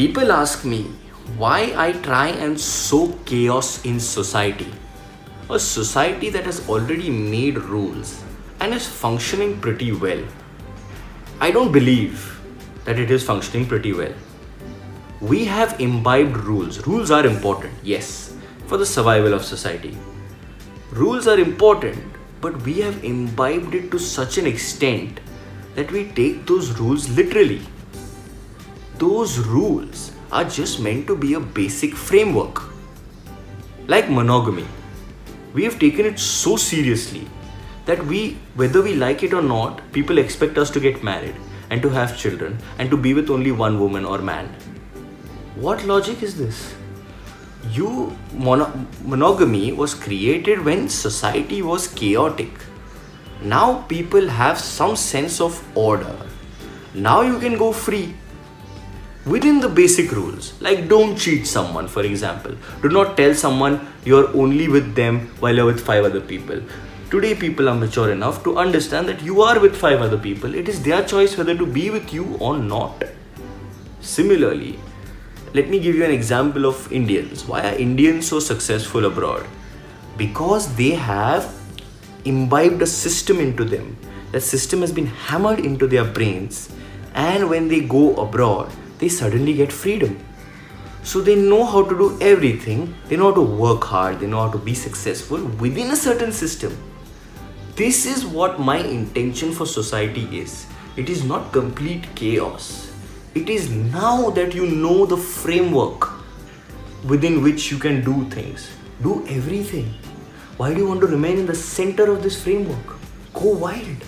People ask me why I try and sow chaos in society. A society that has already made rules and is functioning pretty well. I don't believe that it is functioning pretty well. We have imbibed rules. Rules are important, yes, for the survival of society. Rules are important, but we have imbibed it to such an extent that we take those rules literally. Those rules are just meant to be a basic framework. Like monogamy, we have taken it so seriously that we, whether we like it or not, people expect us to get married and to have children and to be with only one woman or man. What logic is this? You mono- monogamy was created when society was chaotic. Now people have some sense of order. Now you can go free within the basic rules. Like don't cheat someone for example. Do not tell someone you're only with them while you're with five other people. Today people are mature enough to understand that you are with five other people. It is their choice whether to be with you or not. Similarly let me give you an example of indians. Why are indians so successful abroad? Because they have imbibed a system into them. That system has been hammered into their brains. And when they go abroad they suddenly get freedom. So they know how to do everything, they know how to work hard, they know how to be successful within a certain system. This is what my intention for society is. It is not complete chaos. It is now that you know the framework within which you can do things. Do everything. Why do you want to remain in the center of this framework? Go wild.